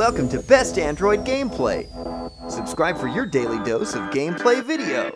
welcome to Best Android Gameplay. Subscribe for your daily dose of gameplay video.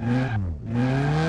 Mm-hmm.